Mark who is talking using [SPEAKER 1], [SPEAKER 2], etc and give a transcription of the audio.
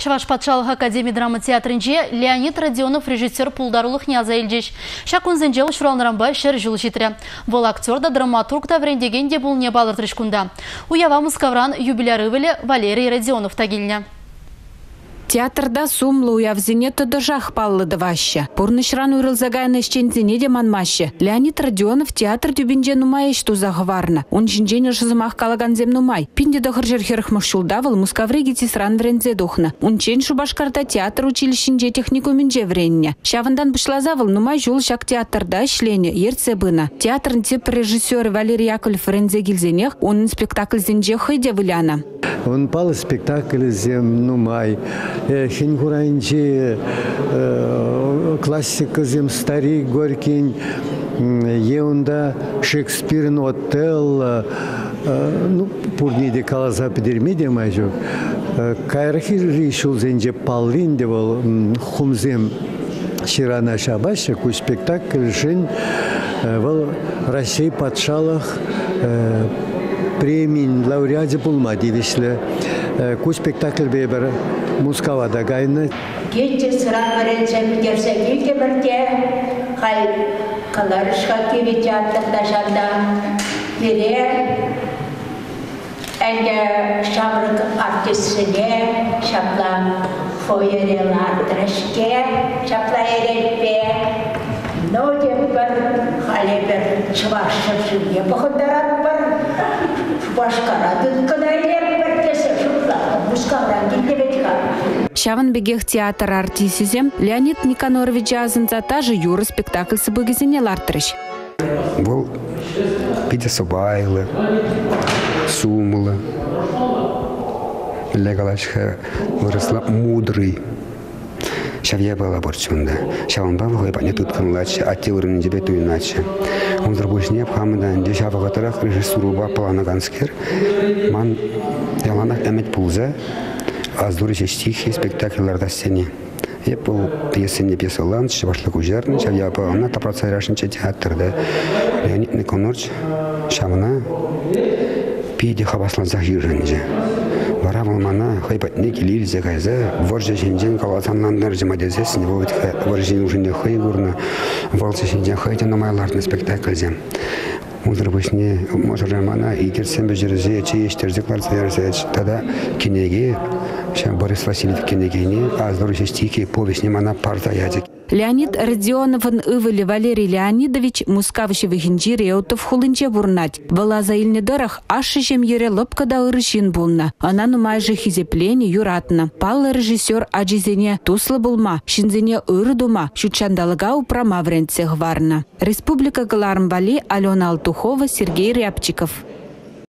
[SPEAKER 1] Чаваш патшалық академия драма театрынже Леонид Родионов режиссер пулдарулық няза елдеш. Шакун зенжел шер жыл житірі. Бұл актер да драматург да врендеген де бұл не балыртырыш күнда. Уява мұскавран юбиляры Валерий Родионов тагиліне.
[SPEAKER 2] Театрда сумлы уявзине тодожах паллыды ваща. Пурнышран урылзагайны ищензине де манмаще. Леонид Родионов театр тюбинже нумаеш тузағы варна. Он жинжене жызымақ калаганзем нумай. Пинде дохыр жерхерх мушулдавыл мускавреги тисран врензе духна. Унчен шубашкарда театр училищенже техникуминже вренне. Шавандан бышлазавыл нумай жул шак театрда ішлене ерце бына. Театрын теп режиссер Валерий Яковлев врензе гилзенех, он спектакль зенже хыйде выляна.
[SPEAKER 3] Он пал спектакль зем нумай. Хин хурайнчи классика зем старик горький. Еунда Шекспирн отел ну пурниде каласа пидермиде майжу. Кайрахи решил зенже палвин девал хумзем Ширана Шабаша, ку спектакль жин в России патшалах премин лауреате булма девишле. Ку спектакль бебер Мускавада гайны.
[SPEAKER 4] Кетче сыран берен сәмі керсе келге бірде, хай қаларышқа кеме театрда жанда бере, әнде шамрық артисіне, шапла фойерел артрышке, шапла еретпе, но деп бір, халі бір чывашып жүге бұқындарат бір,
[SPEAKER 2] Шаван бегех театр артисизем Леонид Никанорович азынца тажы юры спектакль сыбыгезене лартырыш.
[SPEAKER 5] Бұл пиде собайлы, сумлы. Легалашка выросла мудрый. Шавья была борчунда. Шаван бабы хой пане тут канлача, а те вырын тебе ту иначе. Он зарбушне пхамыдан де шава гатарах режиссуру ба плана ганскер. Ман яланах эмет пулза, а здурыше стихи спектакльларда сцене. Я был пьесыне пьеса ланч, башлык ужарны, шав я по она та процарашынча театрда. Леонид Никонорч шамына пиде хабаслан захиржанже. Вара болмана хайпатне келир зегайза, воржа шенжен каласанландар жемадезе сневовит воржен уже не хай гурна, волча шенжен хайта намайларны спектакльзе. Музыр бышне можармана и керсен бежерзе чеештерзе кларцерзе тада кинеге Борис Васильев кенегене, а здоровье стихи повесть мана парта ядик.
[SPEAKER 2] Леонид Родионовын ывылі Валерий Леонидович мускавышы вихинжи реутов хулынче бурнать. Вала заилне дырах ашы жем ере лыпкада булна. Ана нумайжы хизеплени юратна. Паллы режиссер ажизене туслы булма, шинзене ыры дума, шучандалыга упрама. Республика Галармбали Алена Алтухова, Сергей Рябчиков.